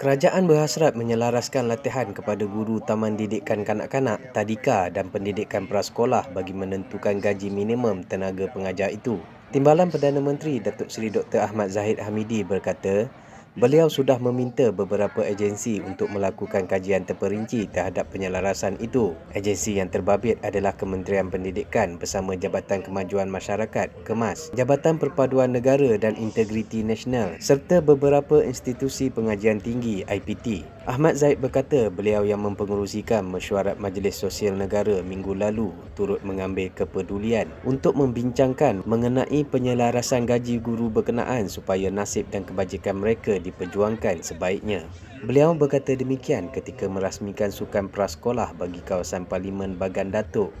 Kerajaan berhasrat menyelaraskan latihan kepada guru Taman Didikan Kanak-Kanak, Tadika dan Pendidikan Prasekolah bagi menentukan gaji minimum tenaga pengajar itu. Timbalan Perdana Menteri Datuk Seri Dr. Ahmad Zahid Hamidi berkata, Beliau sudah meminta beberapa agensi untuk melakukan kajian terperinci terhadap penyelarasan itu. Agensi yang terbabit adalah Kementerian Pendidikan bersama Jabatan Kemajuan Masyarakat (KEMAS), Jabatan Perpaduan Negara dan Integriti Nasional serta beberapa institusi pengajian tinggi IPT. Ahmad Zaid berkata beliau yang mempengerusikan mesyuarat Majlis Sosial Negara minggu lalu turut mengambil kepedulian untuk membincangkan mengenai penyelarasan gaji guru berkenaan supaya nasib dan kebajikan mereka diperjuangkan sebaiknya. Beliau berkata demikian ketika merasmikan sukan prasekolah bagi kawasan Parlimen Bagan Datuk